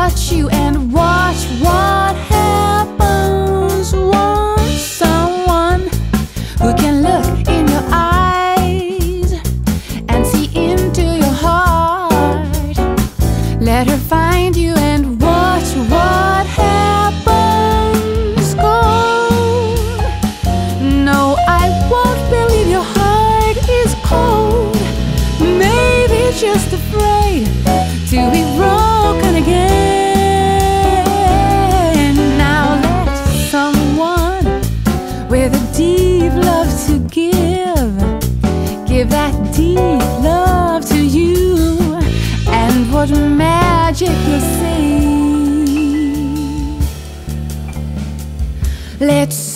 touch you and watch what happens. Once someone who can look in your eyes and see into your heart. Let her find you and watch what Let's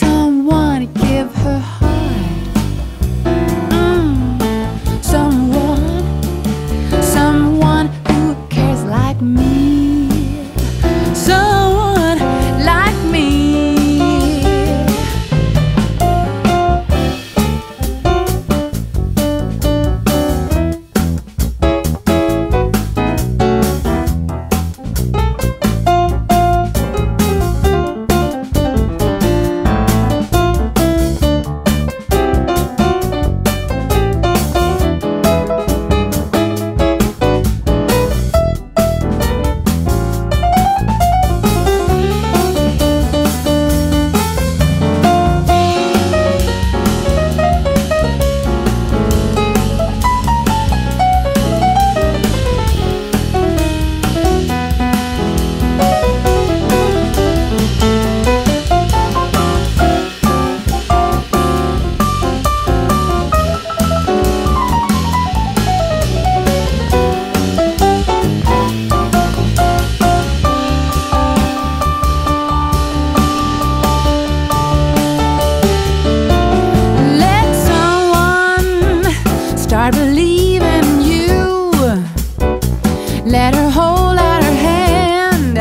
hold out her hand.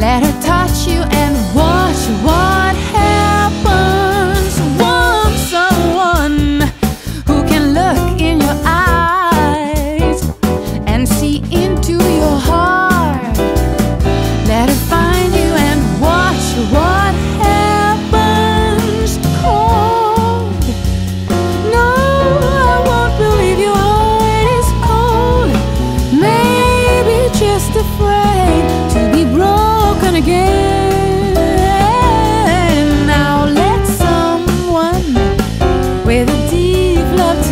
Let her again. Now let someone with a deep love.